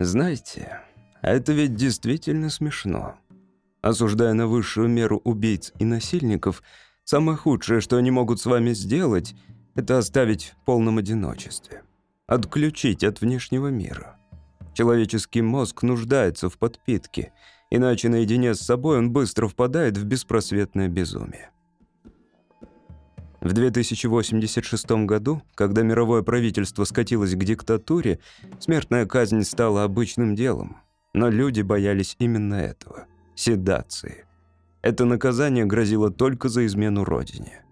Знаете, это ведь действительно смешно. Осуждая на высшую меру убийц и насильников, самое худшее, что они могут с вами сделать, это оставить в полном одиночестве. Отключить от внешнего мира. Человеческий мозг нуждается в подпитке, иначе наедине с собой он быстро впадает в беспросветное безумие. В 2086 году, когда мировое правительство скатилось к диктатуре, смертная казнь стала обычным делом. Но люди боялись именно этого — седации. Это наказание грозило только за измену родине.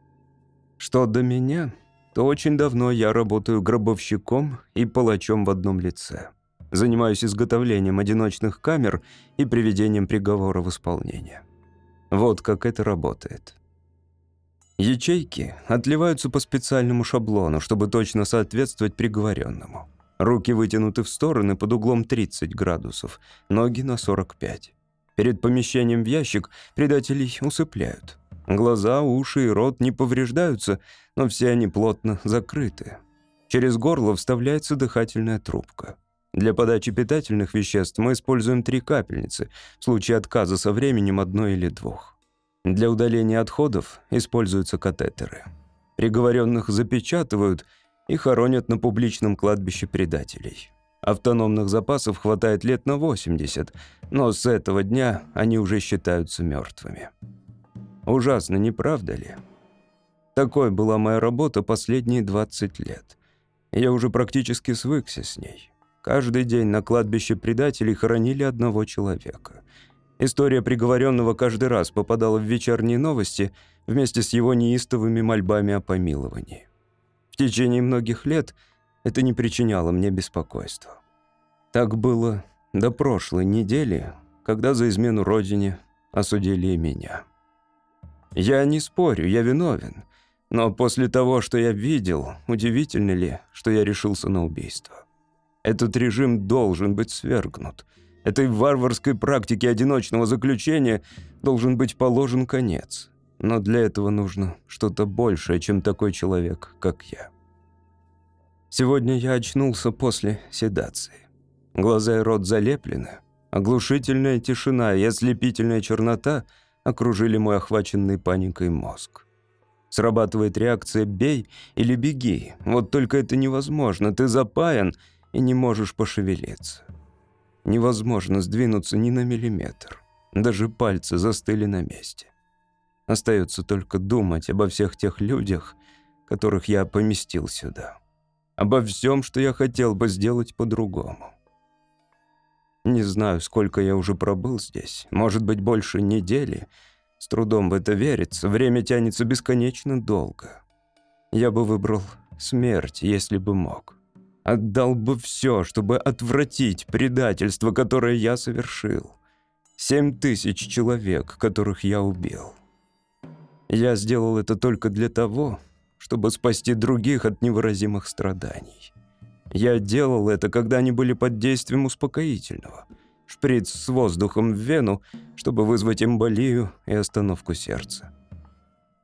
Что до меня, то очень давно я работаю гробовщиком и палачом в одном лице. Занимаюсь изготовлением одиночных камер и приведением приговора в исполнение. Вот как это работает. Ячейки отливаются по специальному шаблону, чтобы точно соответствовать приговоренному. Руки вытянуты в стороны под углом 30 градусов, ноги на 45. Перед помещением в ящик предателей усыпляют. Глаза, уши и рот не повреждаются, но все они плотно закрыты. Через горло вставляется дыхательная трубка. Для подачи питательных веществ мы используем три капельницы, в случае отказа со временем одной или двух. Для удаления отходов используются катетеры. Приговоренных запечатывают и хоронят на публичном кладбище предателей. Автономных запасов хватает лет на 80, но с этого дня они уже считаются мертвыми. Ужасно, не правда ли? Такой была моя работа последние 20 лет. Я уже практически свыкся с ней. Каждый день на кладбище предателей хоронили одного человека — История приговоренного каждый раз попадала в вечерние новости вместе с его неистовыми мольбами о помиловании. В течение многих лет это не причиняло мне беспокойства. Так было до прошлой недели, когда за измену родине осудили меня. Я не спорю, я виновен, но после того, что я видел, удивительно ли, что я решился на убийство. Этот режим должен быть свергнут — Этой варварской практике одиночного заключения должен быть положен конец. Но для этого нужно что-то большее, чем такой человек, как я. Сегодня я очнулся после седации. Глаза и рот залеплены. Оглушительная тишина и ослепительная чернота окружили мой охваченный паникой мозг. Срабатывает реакция «бей» или «беги». Вот только это невозможно. Ты запаян и не можешь пошевелиться. Невозможно сдвинуться ни на миллиметр. Даже пальцы застыли на месте. Остается только думать обо всех тех людях, которых я поместил сюда. Обо всем, что я хотел бы сделать по-другому. Не знаю, сколько я уже пробыл здесь. Может быть, больше недели. С трудом в это верится. Время тянется бесконечно долго. Я бы выбрал смерть, если бы мог. Отдал бы все, чтобы отвратить предательство, которое я совершил. Семь тысяч человек, которых я убил. Я сделал это только для того, чтобы спасти других от невыразимых страданий. Я делал это, когда они были под действием успокоительного. Шприц с воздухом в вену, чтобы вызвать эмболию и остановку сердца.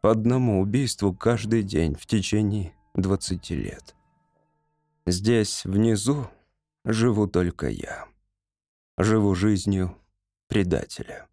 По одному убийству каждый день в течение 20 лет. Здесь, внизу, живу только я. Живу жизнью предателя.